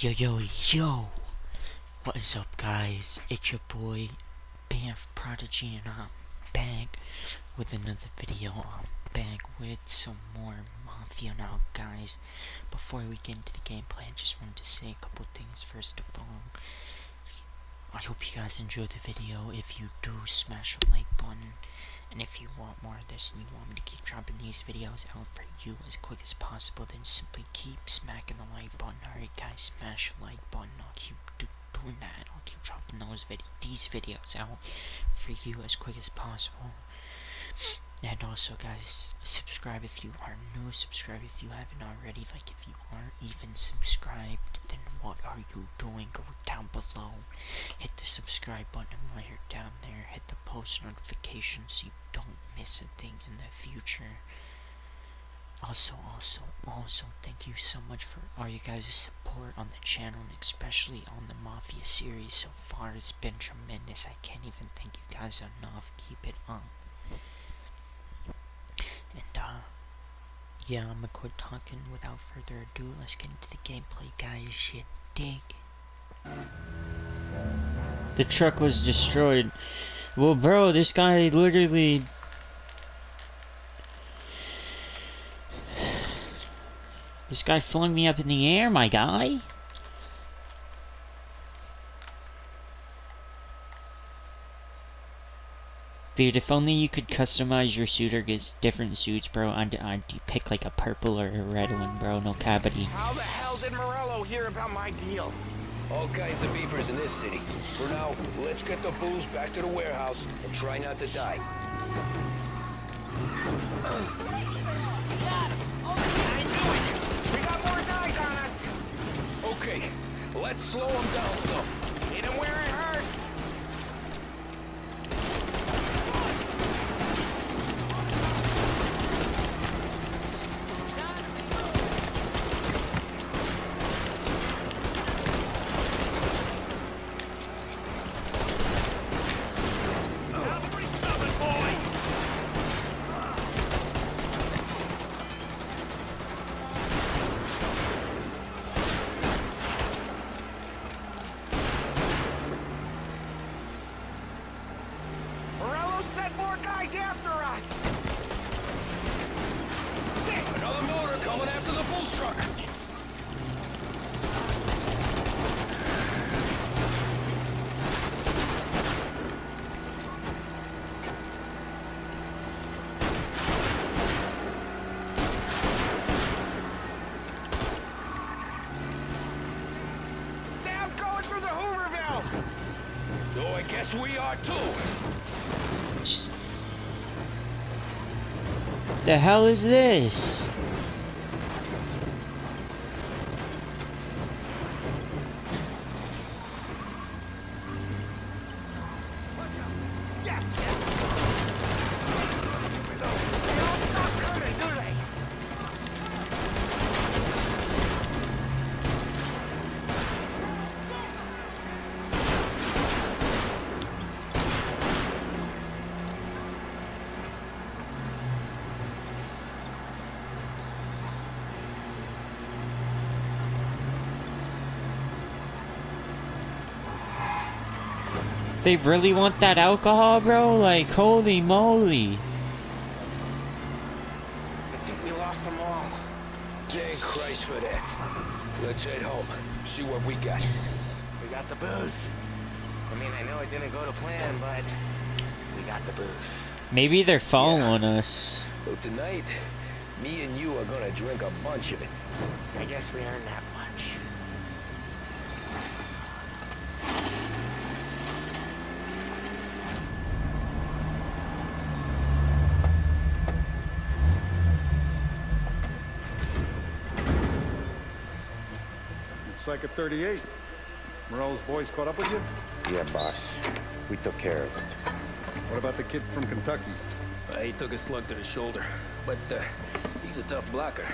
Yo, yo, yo! What is up, guys? It's your boy, BAMF Prodigy, and I'm back with another video. I'm back with some more Mafia now, guys. Before we get into the gameplay, I just wanted to say a couple things. First of all, I hope you guys enjoyed the video. If you do, smash the like button. And if you want more of this and you want me to keep dropping these videos out for you as quick as possible, then simply keep smacking the like button. Alright guys, smash the like button. I'll keep do doing that. I'll keep dropping those vid these videos out for you as quick as possible. And also guys, subscribe if you are new, subscribe if you haven't already. Like if you aren't even subscribed, then what are you doing? Go down below, hit the subscribe button while you're down there, hit the post notifications so you don't miss a thing in the future. Also, also, also, thank you so much for all you guys' support on the channel, and especially on the Mafia series so far. It's been tremendous. I can't even thank you guys enough. Keep it up. And, uh, yeah, I'm gonna quit talking without further ado. Let's get into the gameplay, guys. Shit, dig. The truck was destroyed. Well, bro, this guy literally. This guy flung me up in the air, my guy. Dude, if only you could customize your suit or get different suits, bro, I'd, I'd pick like a purple or a red one, bro. No cavity. How the hell did Morello hear about my deal? All kinds of beefers in this city. For now, let's get the booze back to the warehouse and try not to die. I knew it! We got more guys on us! Okay, let's slow them down some. The hell is this? They really want that alcohol, bro? Like, holy moly. I think we lost them all. Thank Christ for that. Let's head home. See what we got. We got the booze. I mean, I know it didn't go to plan, but we got the booze. Maybe they're following us. So tonight, me and you are gonna drink a bunch of it. I guess we earned that much. Looks like a 38. Morello's boys caught up with you? Yeah, boss. We took care of it. What about the kid from Kentucky? Uh, he took a slug to the shoulder, but uh, he's a tough blocker.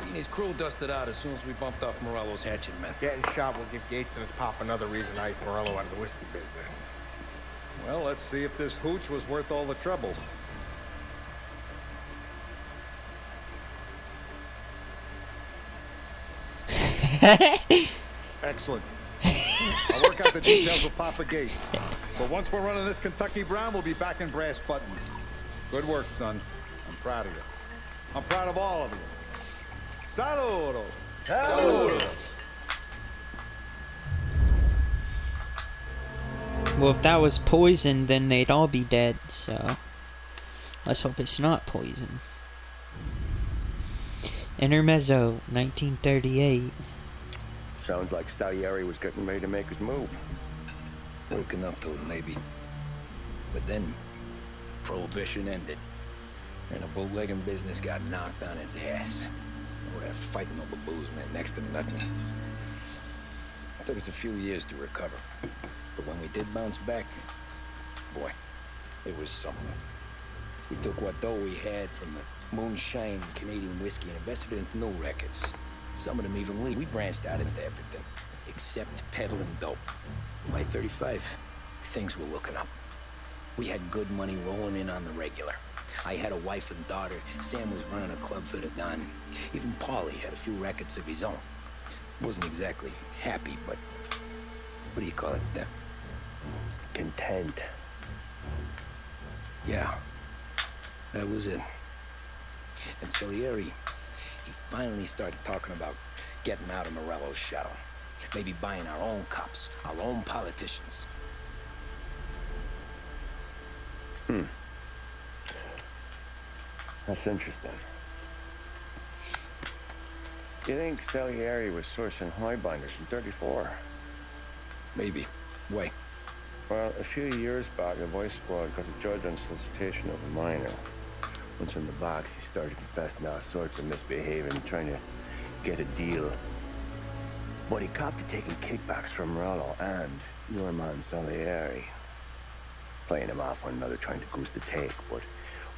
He and his crew dusted out as soon as we bumped off Morello's hatchet meth. Getting shot will give Gates and his pop another reason to ice Morello out of the whiskey business. Well, let's see if this hooch was worth all the trouble. Excellent. I'll work out the details with Papa Gates. But once we're running this Kentucky Brown, we'll be back in brass buttons. Good work, son. I'm proud of you. I'm proud of all of you. Saludo. Well, if that was poison, then they'd all be dead, so... Let's hope it's not poison. Intermezzo, 1938. Sounds like Salieri was getting ready to make his move. Working up to it, maybe. But then, Prohibition ended. And the bootlegging business got knocked on its ass. All that fighting over booze meant next to nothing. It took us a few years to recover. But when we did bounce back, boy, it was something. We took what dough we had from the moonshine Canadian whiskey and invested it into new records. Some of them even leave. We branched out into everything, except peddling dope. By 35, things were looking up. We had good money rolling in on the regular. I had a wife and daughter. Sam was running a club for the Don. Even Paulie had a few records of his own. Wasn't exactly happy, but what do you call it then? Content. Yeah, that was it. And Salieri, he finally starts talking about getting out of Morello's shadow. Maybe buying our own cops, our own politicians. Hmm. That's interesting. You think Salieri was sourcing highbinders in 34? Maybe. Wait. Well, a few years back, the Vice Squad got a judge on solicitation of a minor. Once in the box, he started confessing all sorts of misbehaving, trying to get a deal. But he copped to taking kickbacks from Morello and your man Salieri. Playing them off one another, trying to goose the take, but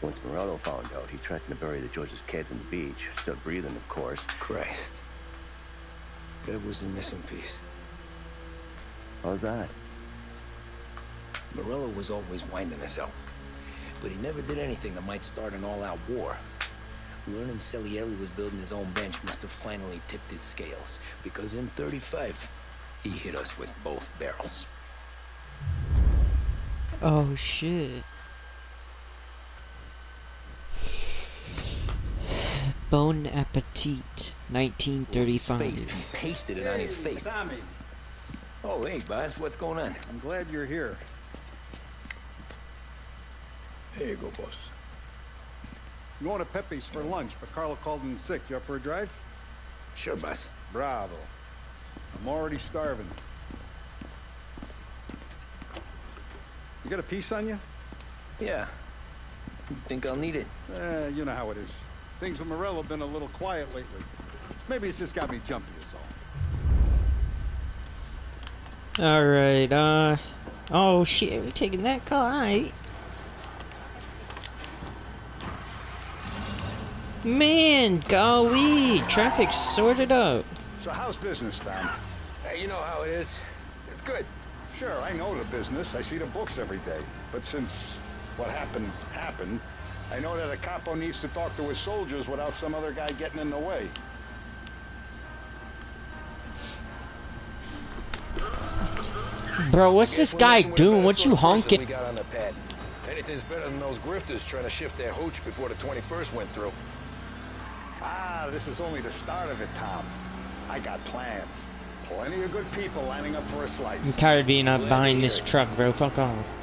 once Morello found out, he threatened to bury the judge's kids on the beach. Still breathing, of course. Christ. That was the missing piece. How's that? Morello was always winding us up. But he never did anything that might start an all-out war. Learning Salieri was building his own bench must have finally tipped his scales. Because in 35, he hit us with both barrels. Oh shit. Bon Appetit, Face, 1935. he pasted it on his face. Tommy, Oh, hey, boss, what's going on? I'm glad you're here. There you go, boss. I'm going to Pepe's for lunch, but Carlo called in sick. You up for a drive? Sure, boss. Bravo. I'm already starving. You got a piece on you? Yeah. You think I'll need it? Eh, you know how it is. Things with Morello have been a little quiet lately. Maybe it's just got me jumpy is all. Alright, uh. Oh shit, we're taking that car, Alright. Man, golly, traffic sorted out. So how's business, Tom? Hey, you know how it is. It's good. Sure, I know the business. I see the books every day. But since what happened happened, I know that a capo needs to talk to his soldiers without some other guy getting in the way. Bro, what's this guy doing? What you honking? got on the pad. Anything's better than those grifters trying to shift their hooch before the 21st went through. Ah, this is only the start of it, Tom. I got plans. Plenty of good people lining up for a I'm slice. tired of being up behind this truck, bro. Fuck off.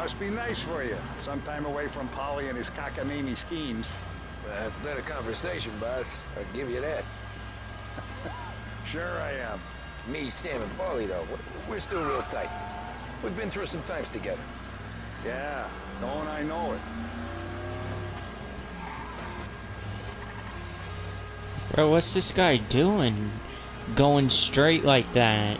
Must be nice for you. Some time away from Paulie and his cockamamie schemes. That's better conversation, boss. I'll give you that. Sure I am. Me, Sam, and Paulie, though, we're- we're still real tight. We've been through some times together. Yeah, don't I know it. Bro, what's this guy doing? Going straight like that.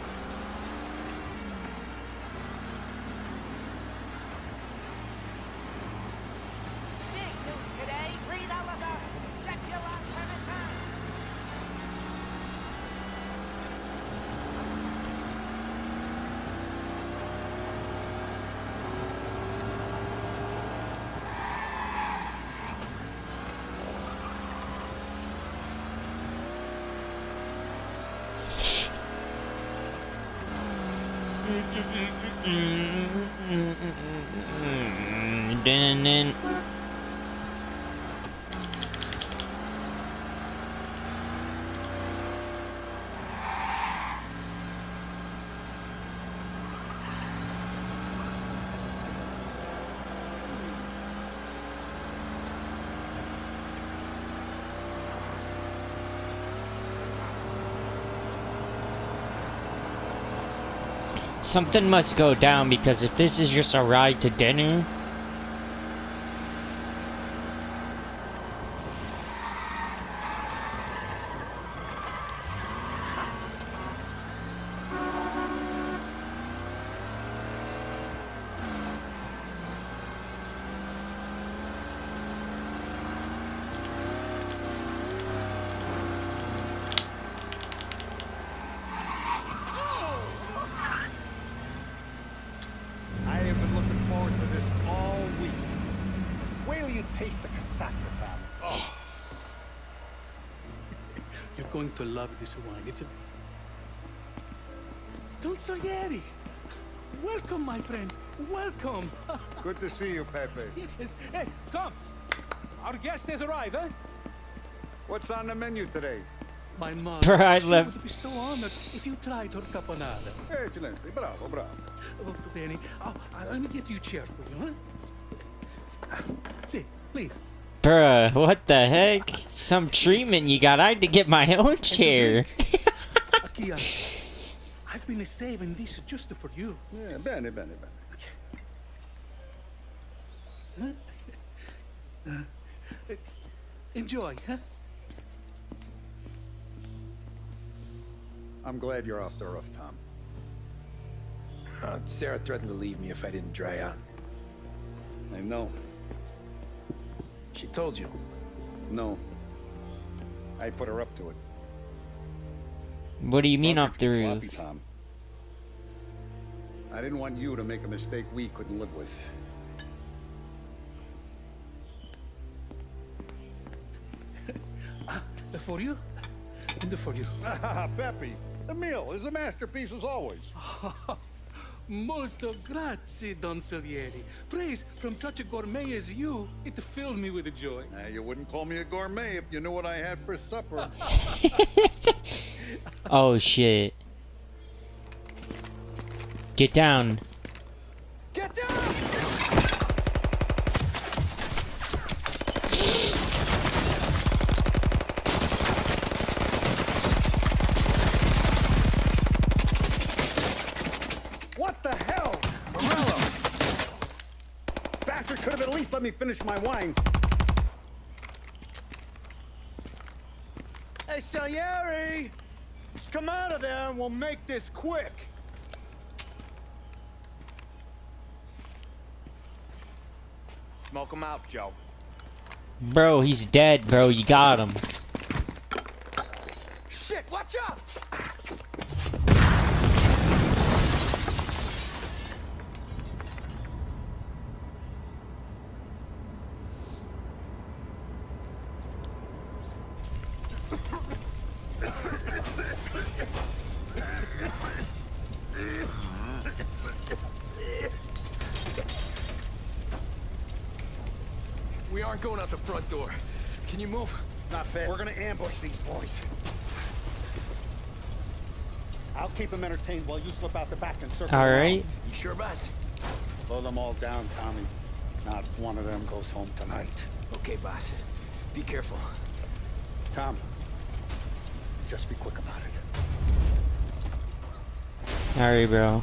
Something must go down because if this is just a ride to dinner, I have been looking forward to this all week. Wait till you taste the casaca, Tom. Oh, You're going to love this wine. It's a. Don Salieri! Welcome, my friend. Welcome. good to see you, Pepe. yes. Hey, come. Our guest has arrived, eh? What's on the menu today? My mother. Bruh, I she would be so honored if you tried her caponata. Excelente, bravo, bravo. Oh, bene. Oh, let me get you a chair for you, huh? See, please. Bruh, what the heck? Some treatment you got. I had to get my own chair. Aquí, uh, I've been saving this just for you. Yeah, bene, bene, bene. Enjoy, huh? I'm glad you're off the roof, Tom. Uh, Sarah threatened to leave me if I didn't dry out. I know. She told you. No. I put her up to it. What do you mean off Drunkards the get roof? sloppy, Tom. I didn't want you to make a mistake we couldn't live with. For you? And for you. Ah, Pepe, the meal is a masterpiece as always. Molto grazie, Don Salieri. Praise from such a gourmet as you, it filled me with joy. Now, you wouldn't call me a gourmet if you knew what I had for supper. Oh shit. Get down. Get down! what the hell? Morello! Bastard could have at least let me finish my wine. Hey, Salieri! Come out of there and we'll make this quick. Smoke him out, Joe. Bro, he's dead, bro. You got him. Shit, watch out! We aren't going out the front door. Can you move? Not fair. We're gonna ambush these boys. I'll keep them entertained while you slip out the back and circle All right. around. You sure, boss? Blow them all down, Tommy. Not one of them goes home tonight. Okay, boss. Be careful. Tom, just be quick about it. All right, bro.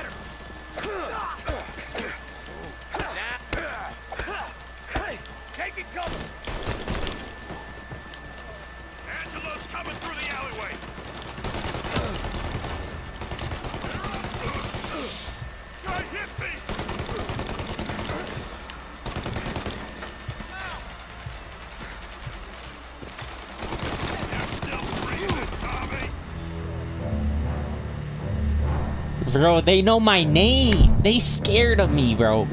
Bro, they know my name. They scared of me, bro.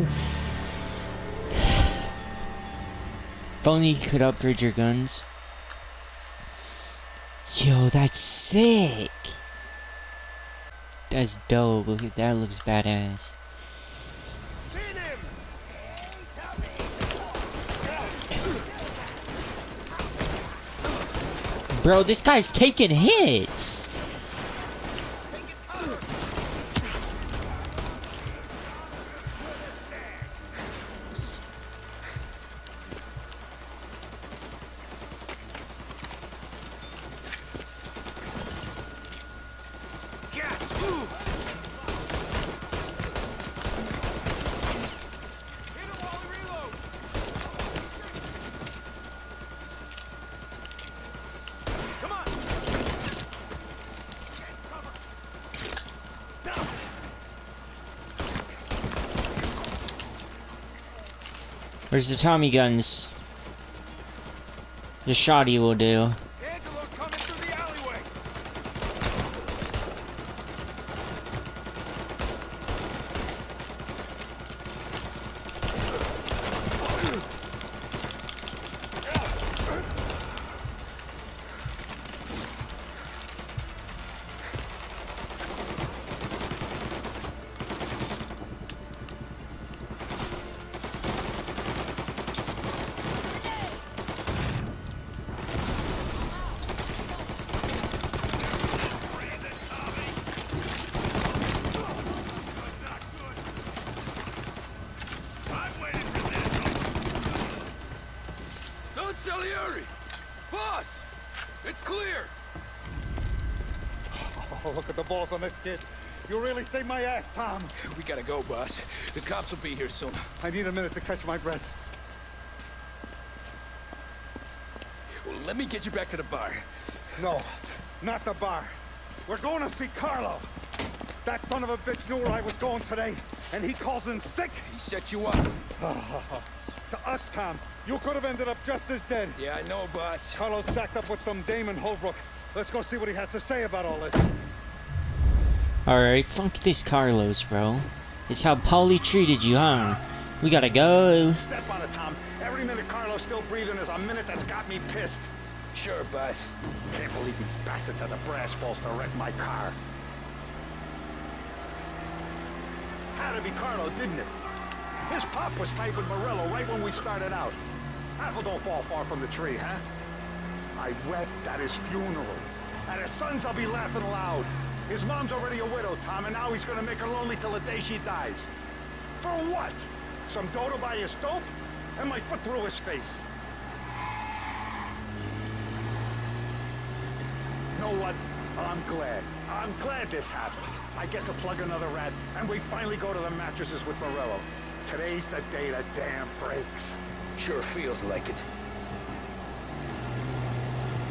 If only you could upgrade your guns. Yo, that's sick. That's dope. Look at that. Looks badass. Bro, this guy's taking hits. Where's the Tommy guns? The shoddy will do. Angelo's coming through the alleyway. I'm waiting for this. Don Salieri! Boss! It's clear! Oh, look at the balls on this kid. You really saved my ass, Tom. We gotta go, boss. The cops will be here soon. I need a minute to catch my breath. Well, let me get you back to the bar. No, not the bar. We're going to see Carlo. That son of a bitch knew where I was going today, and he calls in sick. He set you up. To us, Tom, you could have ended up just as dead. Yeah, I know, boss. Carlo's jacked up with some Damon Holbrook. Let's go see what he has to say about all this. Alright, fuck this Carlos, bro. It's how Paulie treated you, huh? We gotta go. Step on it, Tom. Every minute Carlo's still breathing is a minute that's got me pissed. Sure, boss. Can't believe these bastards had the brass balls to wreck my car. Had to be Carlo, didn't it? His pop was tight with Morello right when we started out. Apple don't fall far from the tree, huh? I wept at his funeral. At his sons, I'll be laughing aloud. His mom's already a widow, Tom, and now he's gonna make her lonely till the day she dies. For what? Some dough to buy his dope? And my foot through his face. know what? I'm glad. I'm glad this happened. I get to plug another rat, and we finally go to the mattresses with Morello. Today's the day the dam breaks. Sure feels like it.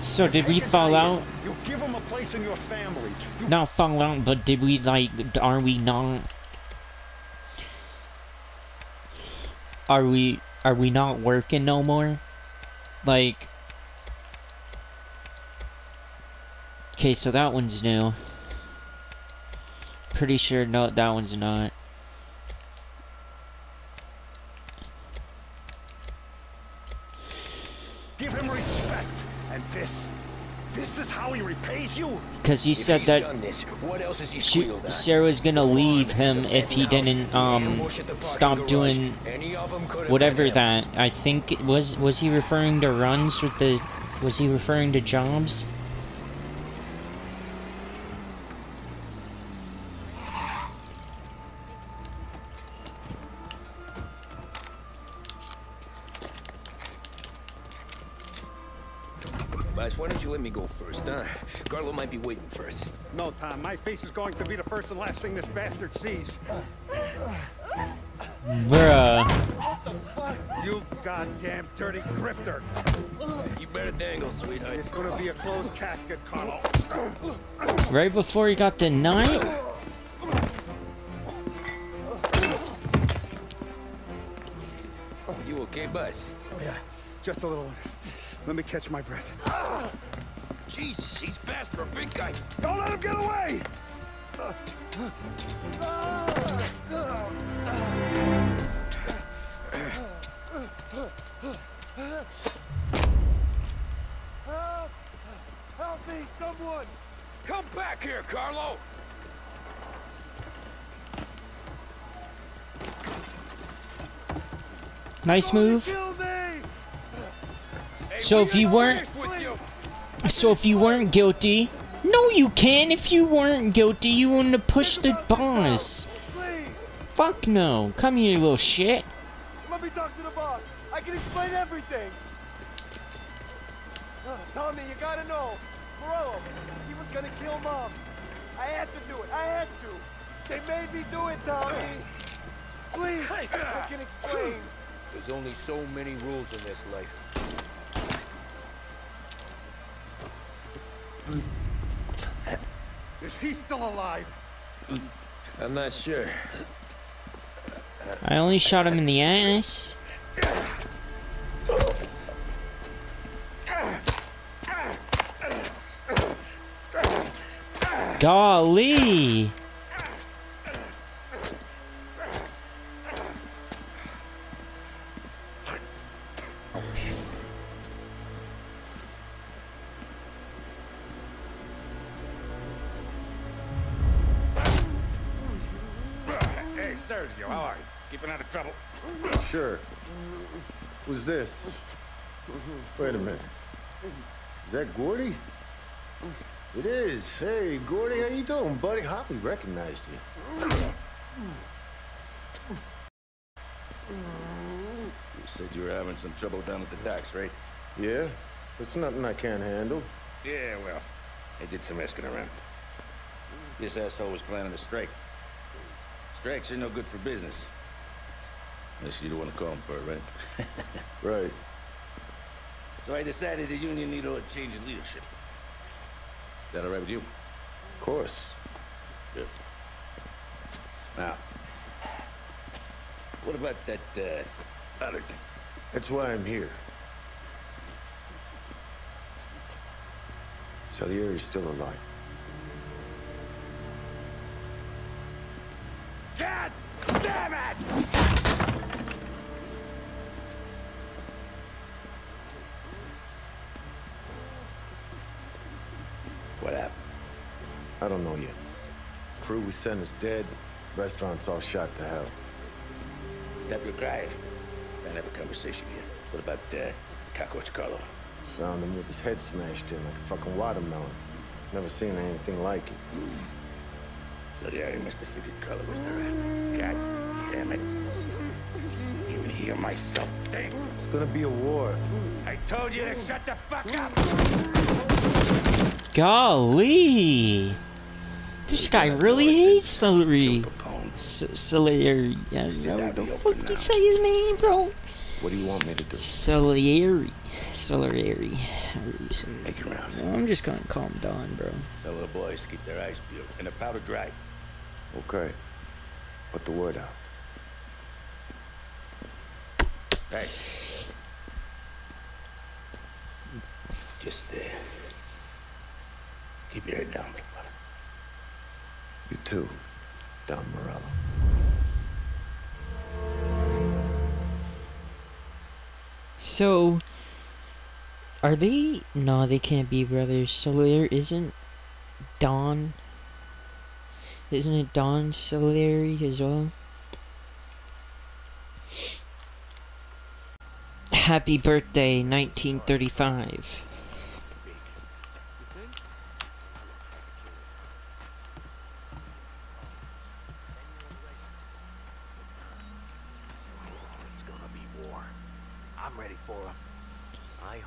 So did we fall out? You give him a place in your family. You Not fall out, but did we like? Are we not? Are we? Are we not working no more? Like. Okay, so that one's new. Pretty sure no, that one's not. give him respect. And this, this is how he repays you? Because he If said that this, what else has he she? Sarah was gonna leave him if he didn't um Ambush at the parking stop doing Any of 'em could've whatever that I think was was he referring to runs with the was he referring to jobs? Why don't you let me go first, huh? Carlo might be waiting for us. No, Tom. My face is going to be the first and last thing this bastard sees. Bruh. What the fuck? You goddamn dirty grifter. You better dangle, sweetheart. It's gonna be a closed casket, Carlo. Right before he got the knife? You okay, Buzz? Yeah, just a little one. Let me catch my breath. Jesus, he's fast for a big guy. Don't let him get away! Help! Help me, someone! Come back here, Carlo! Nice move. So if you weren't With you. So if you weren't guilty No you can if you weren't guilty you wouldn't have pushed the boss. Please, Fuck no. Come here you little shit. let me talk to the boss. I can explain everything. Uh, Tommy, you gotta know. Morello, he was gonna kill Mom. I had to do it. I had to. They made me do it, Tommy. Please, I can explain. There's only so many rules in this life. Is he still alive? I'm not sure. I only shot him in the ass. Golly. Who's this? Wait a minute. Is that Gordy? It is. Hey, Gordy, how you doing, buddy? Hardly recognized you. You said you were having some trouble down at the docks, right? Yeah? It's nothing I can't handle. Yeah, well, I did some asking around. This asshole was planning a strike. Strikes are no good for business. Unless you don't want to call him for it, right? Right. so I decided the union needed a change in leadership. Is that all right with you? Of course. Good. Now, what about that, uh, other thing? That's why I'm here. Salieri's still alive. God damn it! I don't know yet. Crew we sent is dead. Restaurant's all shot to hell. Stop your crying. Trying to have a conversation here. What about, uh, Cockroach Carlo? Found him with his head smashed in like a fucking watermelon. Never seen anything like it. So yeah, I must have figured Carlo was the rat. God damn it. Even hear myself think. It's gonna be a war. I told you to shut the fuck up! Golly. This guy really hates celery. Capone. S- Salieri. I don't just know the fuck you say his name, bro. What do you want me to do? Salieri. Salieri. However you say it. Make it round. I'm just gonna call him Don, bro. Tell the boys to keep their eyes peeled and their powder dry. Okay. Put the word out. Hey. Just, uh, keep your head down, big brother. You too, Don Morello. So, are they? No, they can't be brothers. Salieri isn't Don. Isn't it Don Salieri as well? Happy birthday, 1935.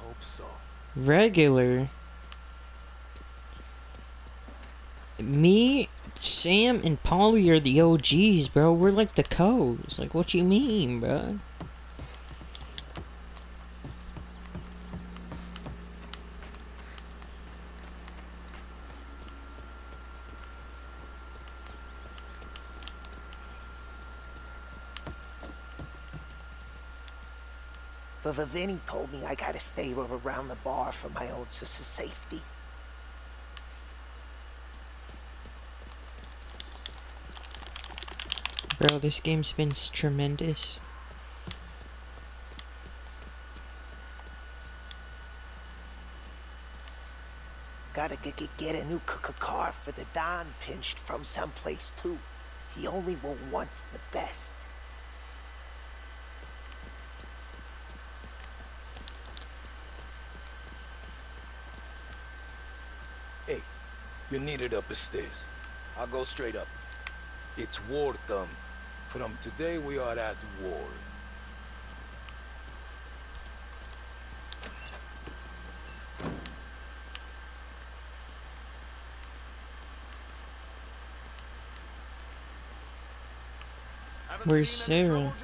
hope so. Regular. Me, Sam, and Paulie are the OGs, bro. We're like the codes. Like, what you mean, bro? But Vivini told me I gotta stay around the bar for my own s- s- safety. Bro, this game's been tremendous. Gotta get a new car for the Don pinched from someplace too. He only wa- wants the best. You're needed up the stairs. I'll go straight up. It's war time. From today, we are at war. Where's Sarah?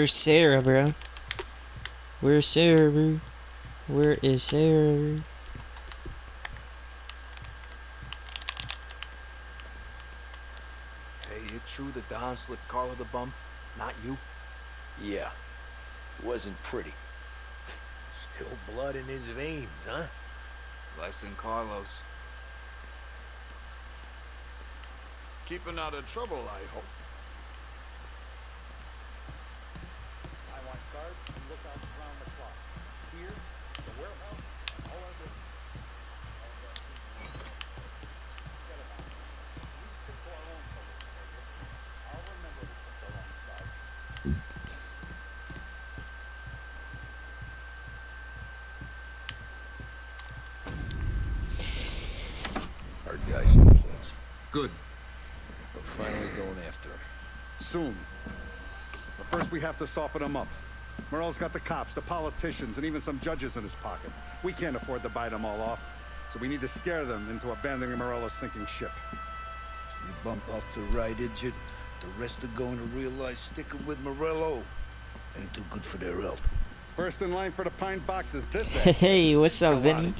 Where's Sarah, bro? Where's Sarah, bro? Where is Sarah? Hey, it true that Don slipped Carlo the bump? Not you? Yeah. It Wasn't pretty. Still blood in his veins, huh? Less than Carlos. Keeping out of trouble, I hope. I want guards and lookouts around the clock. Here, the warehouse, and all our business. Forget about it. We stick to our own policies, okay? I'll remember to put that on the side. Our guy's in place. Good. We're finally going after him. Soon. But first we have to soften him up. Morel's got the cops, the politicians, and even some judges in his pocket. We can't afford to bite them all off. So we need to scare them into abandoning Morello's sinking ship. We bump off the right idiot. The rest are going to realize sticking with Morello ain't too good for their health. First in line for the pine box is this ass. Hey, what's up, Vinny?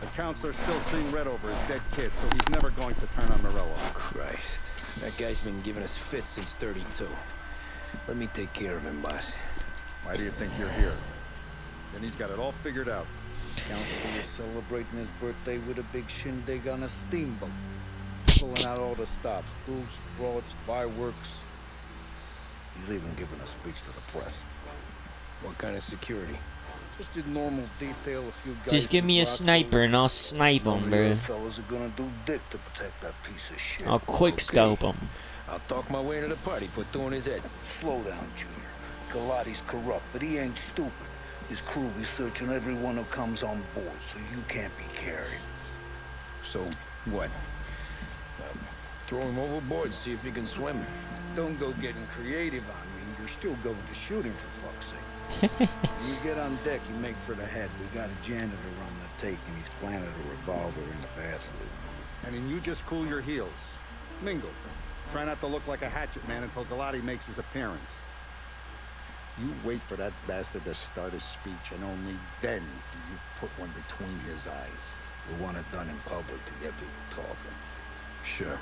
The counselor's still seeing red over his dead kid, so he's never going to turn on Morello. Christ. That guy's been giving us fits since 32. Let me take care of him, boss. Why do you think you're here? Then he's got it all figured out. Counselor is celebrating his birthday with a big shindig on a steamboat. Pulling out all the stops. Booze, broads, fireworks. He's even giving a speech to the press. What kind of security? Just a normal detail, a few guys Just give me a sniper and I'll snipe None him, bro. fellas are gonna do dick to protect that piece of shit. I'll quick scope him. I'll talk my way into the party, put two in his head. Slow down, Junior. Galati's corrupt, but he ain't stupid. His crew be searching everyone who comes on board, so you can't be carried. So, what? Um, throw him overboard, see if he can swim. Don't go getting creative on me. You're still going to shoot him, for fuck's sake. When you get on deck, you make for the head. We got a janitor on the take, and he's planted a revolver in the bathroom. And then you just cool your heels. Mingle. Try not to look like a hatchet man until Galati makes his appearance. You wait for that bastard to start his speech, and only then do you put one between his eyes. You want it done in public to get people talking. Sure.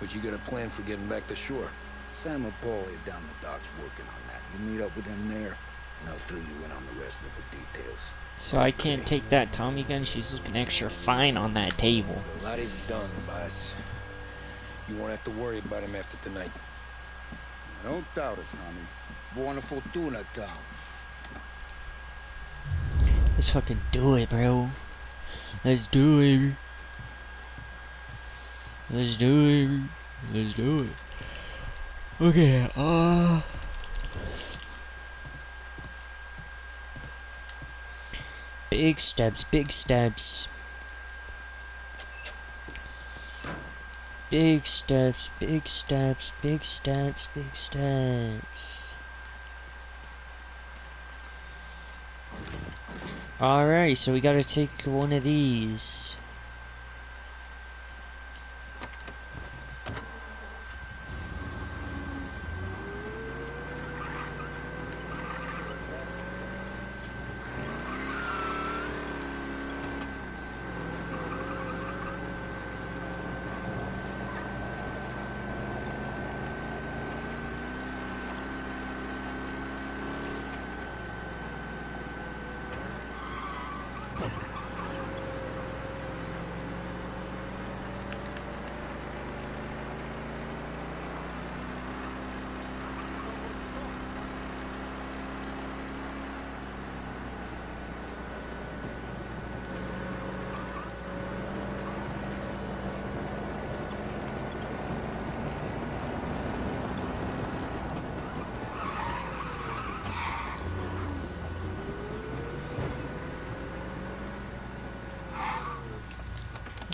But you got a plan for getting back to shore? Sam and Paulie down the docks working on meet up with them there, and I'll fill you in on the rest of the details. So I can't take that Tommy gun. She's looking extra fine on that table. Galati's done, boss. You won't have to worry about him after tonight. I don't doubt it, Tommy. Buona fortuna, Tom. Let's fucking do it, bro. Let's do it. Let's do it. Let's do it. Okay, uh. Big steps, big steps. Big steps, big steps, big steps, big steps. Alright, so we gotta take one of these.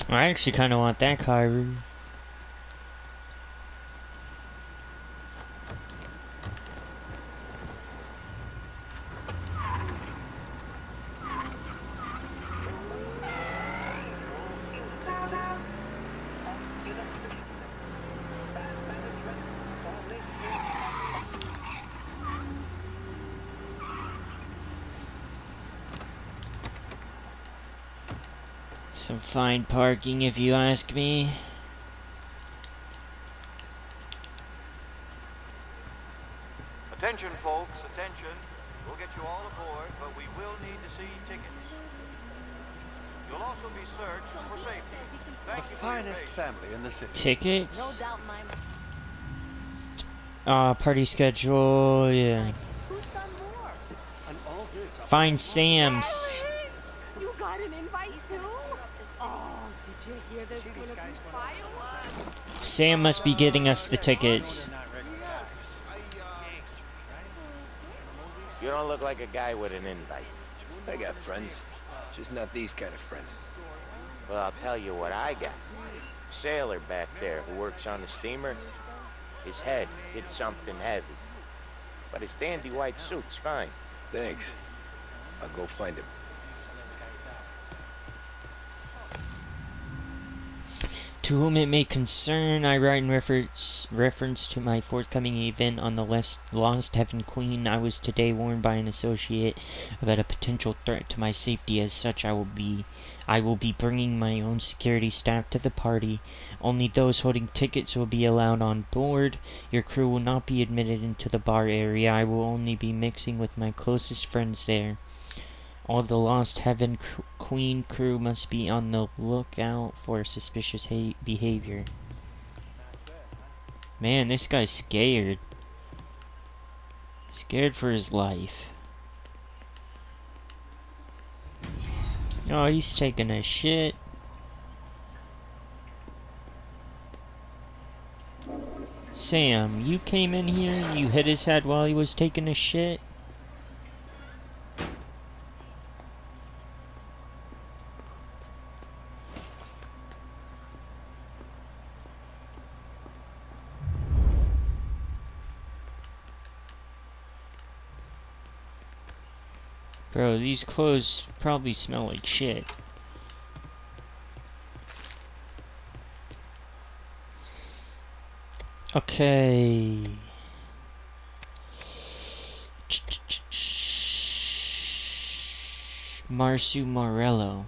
I actually kind of want that car. Some fine parking, if you ask me. Attention, folks, attention. We'll get you all aboard, but we will need to see tickets. You'll also be searched for safety. Thank The you finest patience. family in the city. Tickets? No doubt my Uh, party schedule, yeah. And all this Find Sam's. Sam must be getting us the tickets. You don't look like a guy with an invite. I got friends. Just not these kind of friends. Well, I'll tell you what I got. Sailor back there who works on the steamer. His head hit something heavy. But his dandy white suit's fine. Thanks. I'll go find him. To whom it may concern, I write in reference, reference to my forthcoming event on the Les- Lost Heaven Queen. I was today warned by an associate about a potential threat to my safety. As such, I will be, I will be bringing my own security staff to the party. Only those holding tickets will be allowed on board. Your crew will not be admitted into the bar area. I will only be mixing with my closest friends there. All the Lost Heaven Queen crew must be on the lookout for suspicious ha- behavior. Man, this guy's scared. Scared for his life. Oh, he's taking a shit. Sam, you came in here, and you hit his head while he was taking a shit? Bro, these clothes probably smell like shit. Okay. Marsu Morello.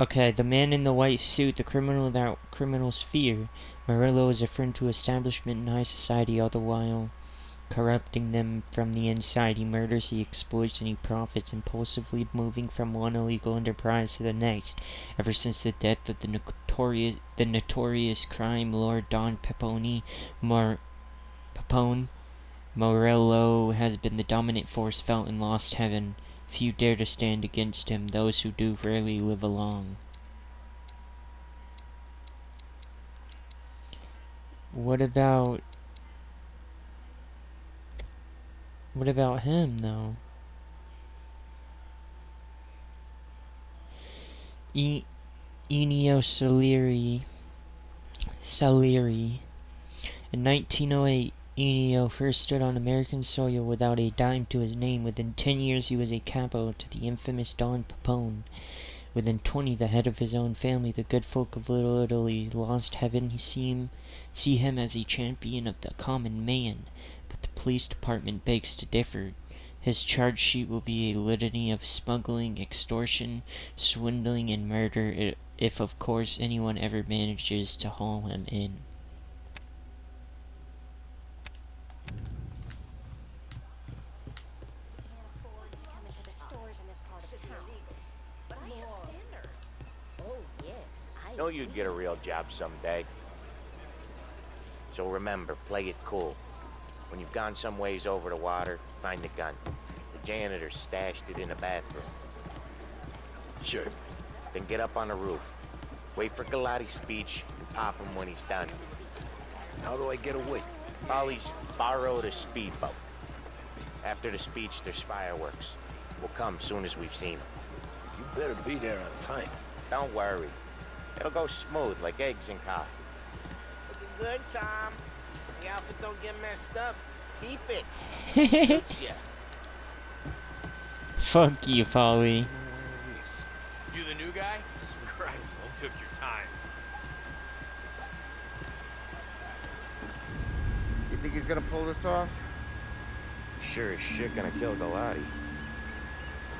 Okay, the man in the white suit, the criminal that criminals fear. Morello is a friend to establishment and high society, all the while corrupting them from the inside. He murders, he exploits, and he profits, impulsively moving from one illegal enterprise to the next. Ever since the death of the notorious, the notorious crime lord Don Peponi, Mor, Pepone, Morello has been the dominant force felt in Lost Heaven. Few dare to stand against him. Those who do rarely live along. What about What about him, though? E Ennio Salieri. Salieri. In 1908, Ennio first stood on American soil without a dime to his name. Within 10 years, he was a capo to the infamous Don Pepone. Within 20, the head of his own family, the good folk of Little Italy, lost heaven. He seem, see him as a champion of the common man, police department begs to differ. His charge sheet will be a litany of smuggling, extortion, swindling, and murder, if of course anyone ever manages to haul him in. Know you'd get a real job someday. So remember, play it cool. When you've gone some ways over the water, find the gun. The janitor stashed it in the bathroom. Sure. Then get up on the roof. Wait for Galati's speech and pop him when he's done. How do I get away? Paulie's borrowed a speedboat. After the speech, there's fireworks. We'll come soon as we've seen them. You better be there on time. Don't worry. It'll go smooth like eggs and coffee. Looking good, Tom. The outfit don't get messed up. Keep it. Suits. Fuck you, Paulie. You the new guy? Christ, you took your time. You think he's gonna pull this off? Sure as shit gonna kill Galati.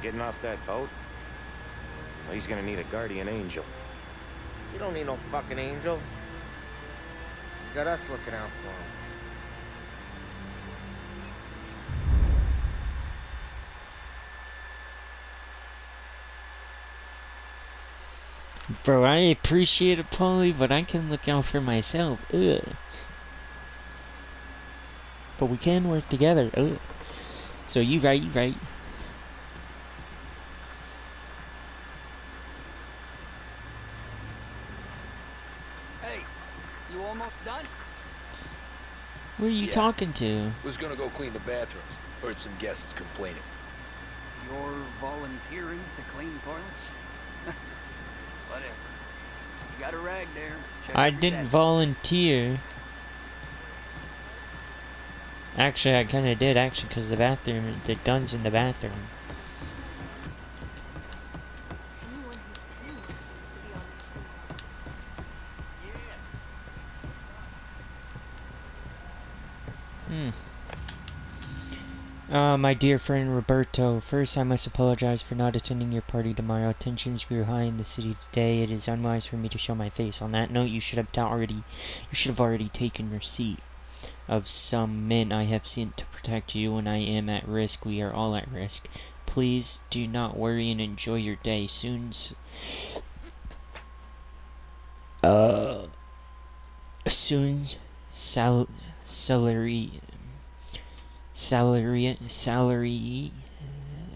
Getting off that boat? Well, he's gonna need a guardian angel. You don't need no fucking angel. Got us looking out for him. Bro, I appreciate it, Paulie, but I can look out for myself. Ugh. But we can work together. Ugh. So you right, you right. Hey, you almost done? Who are you Yeah. talking to? Was gonna go clean the bathrooms. Heard some guests complaining. You're volunteering to clean toilets? Whatever. You got a rag there. Check I didn't day. volunteer. Actually, I kind of did, actually, because the bathroom, the gun's in the bathroom. Anyone who's anyone seems to be on this steamer. Hmm. Uh, my dear friend Roberto, first I must apologize for not attending your party tomorrow. Tensions grew high in the city today. It is unwise for me to show my face. On that note, you should have already, you should have already taken your seat. Of some men I have sent to protect you when I am at risk. We are all at risk. Please do not worry and enjoy your day. Soon. Uh. Soon. Sal. Salary salary salary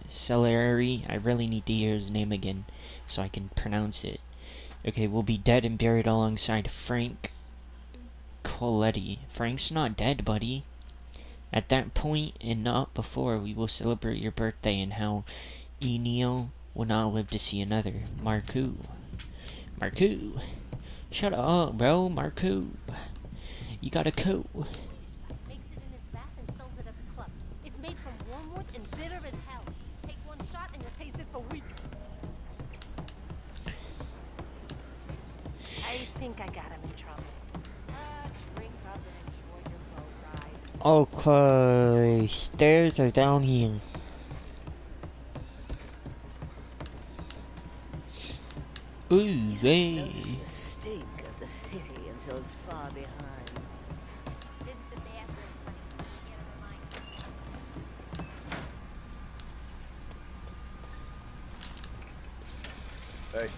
salary I really need to hear his name again so I can pronounce it. Okay, we'll be dead and buried alongside Frank Colletti. Frank's not dead, buddy. At that point and not before, we will celebrate your birthday and how Ennio will not live to see another. Marku. Marku. Shut up, bro. Marku. You gotta a think I got him in trouble. Drink up and enjoy your boat ride. Oh, okay, stairs are down here. Ooh, hey. Notice the stink of the city until it's far behind. Visit the bathrooms, buddy. Get a reminder. Hey.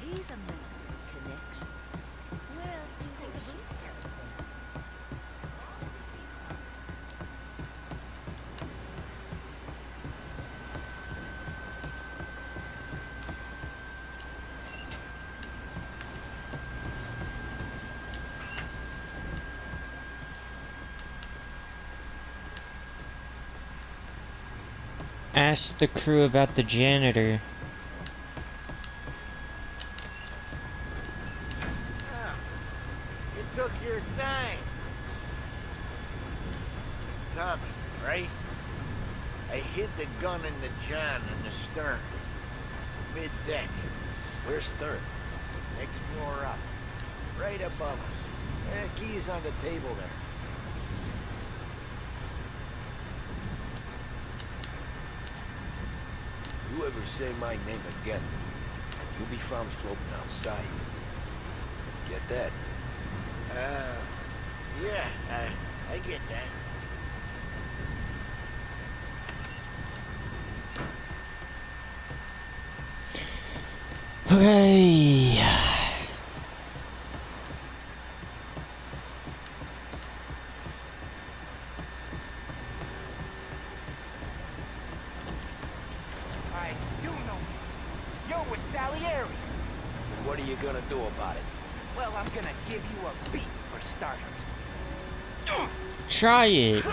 He's a man with connections. Where else do you think he tells? Ask the crew about the janitor. You took your time. Tommy, right? I hid the gun in the John in the stern. Mid-deck. Where's stern? Next floor up. Right above us. Eh, keys on the table there. You ever say my name again, you'll be found floating outside. Get that? Uh, yeah, I, I get that. Okay. I do know you. You're with Salieri. What are you gonna do about it? Well, I'm gonna give you a beat for starters. Try it.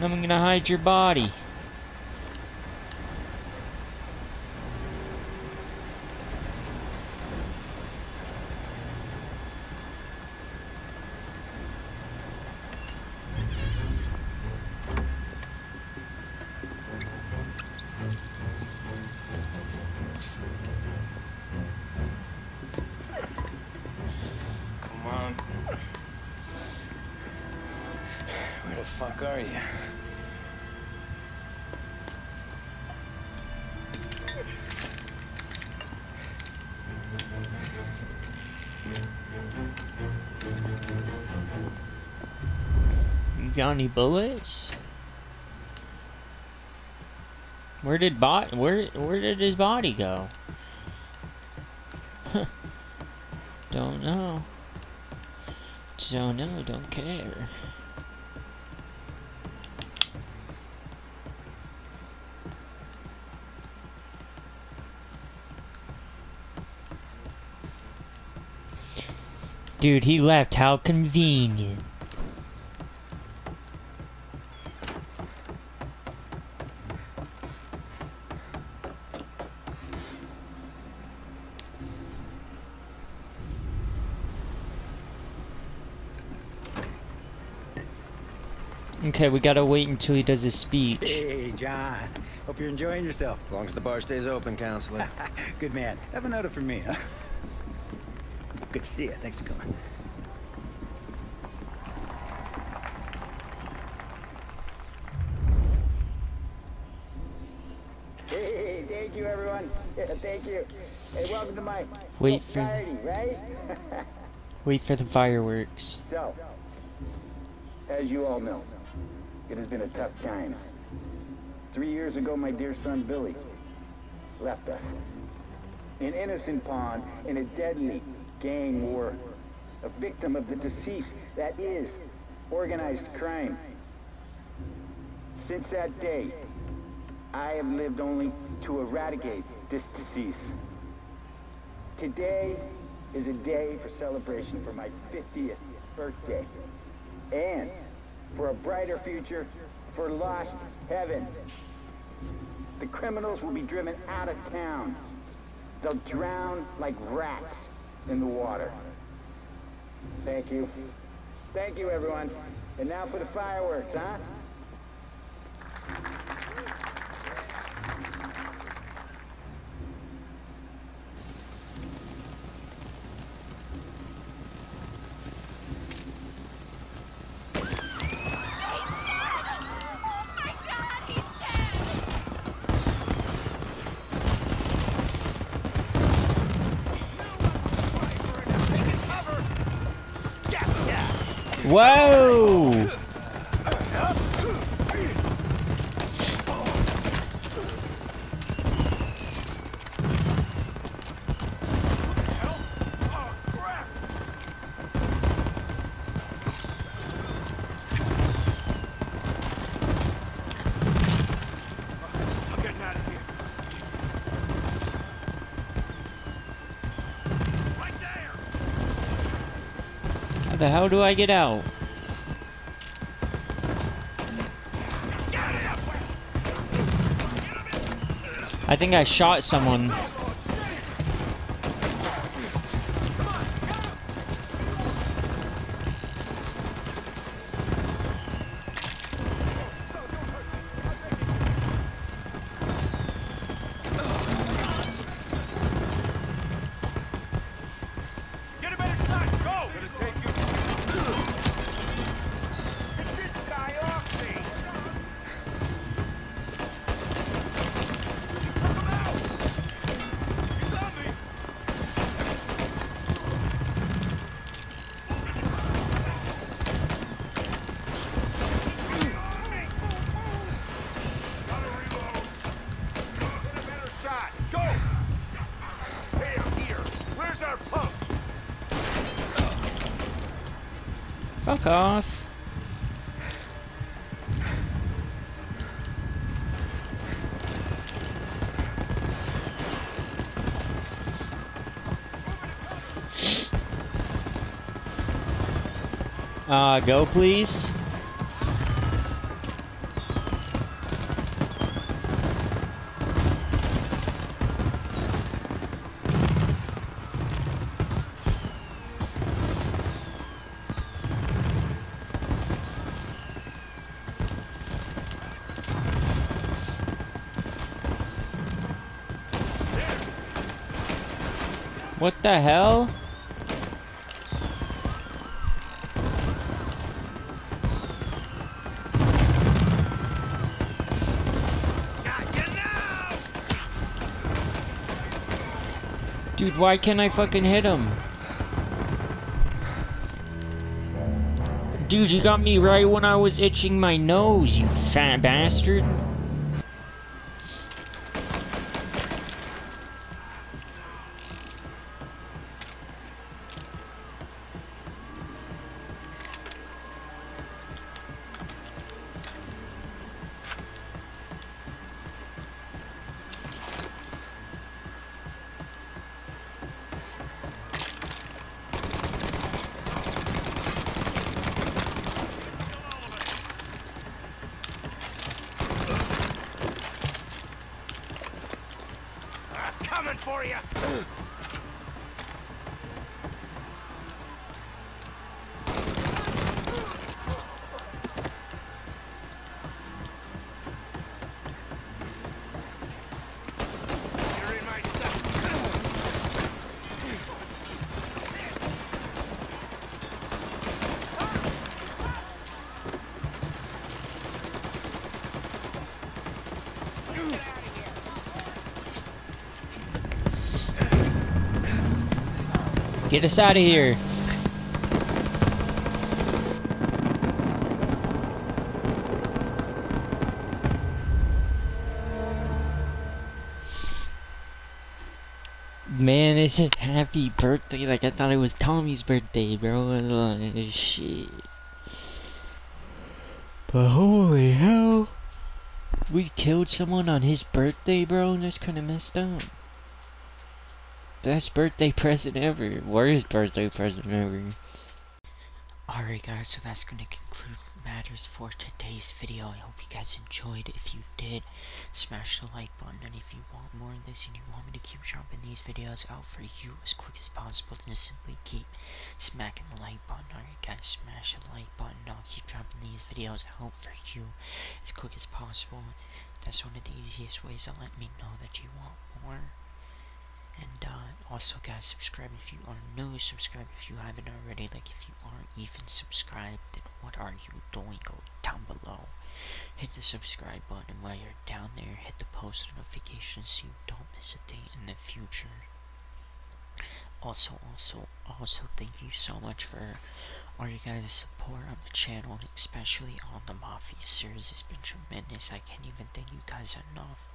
I'm gonna hide your body. Got any bullets? Where did bot where where did his body go? don't know. Don't know, don't care. Dude, he left. How convenient. Okay, we gotta wait until he does his speech. Hey, John. Hope you're enjoying yourself. As long as the bar stays open, counselor. Good man. Have another for me, huh? Good to see you. Thanks for coming. Hey, thank you, everyone. Yeah, thank you. Hey, welcome to my Wait for the- right? Wait for the fireworks. so, as you all know, it has been a tough time. Three years ago, my dear son Billy left us. An innocent pawn in a deadly gang war. A victim of the deceased that is organized crime. Since that day, I have lived only to eradicate this disease. Today is a day for celebration for my 50th birthday. And for a brighter future for lost heaven. The criminals will be driven out of town. They'll drown like rats in the water. Thank you. Thank you, everyone. And now for the fireworks, huh? Whoa! how do I get out? I think I shot someone. Uh, go please. What the hell? Dude, why can't I fucking hit him? Dude, you got me right when I was itching my nose, you fat bastard. Ah, coming for you. You're in my sight. Get us out of here. Man, it's a happy birthday. Like, I thought it was Tommy's birthday, bro. I was like, shit. But holy hell. We killed someone on his birthday, bro. And that's kind of messed up. Best birthday present ever. Worst birthday present ever. Alright guys, so that's going to conclude matters for today's video. I hope you guys enjoyed. If you did, smash the like button. And if you want more of this and you want me to keep dropping these videos out for you as quick as possible, then simply keep smacking the like button. Alright guys, smash the like button. I'll keep dropping these videos out for you as quick as possible. That's one of the easiest ways to let me know that you want more. And uh, also, guys, subscribe if you are new. Subscribe if you haven't already. Like, if you aren't even subscribed, then what are you doing? Go down below. Hit the subscribe button. While you're down there, hit the post notifications so you don't miss a thing in the future. Also, also, also, thank you so much for all you guys' support on the channel, especially on the Mafia series. It's been tremendous. I can't even thank you guys enough.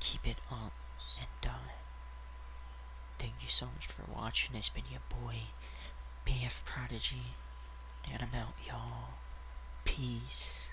Keep it up, and uh, thank you so much for watching. It's been your boy, BAMF Prodigy, and I'm out, y'all. Peace.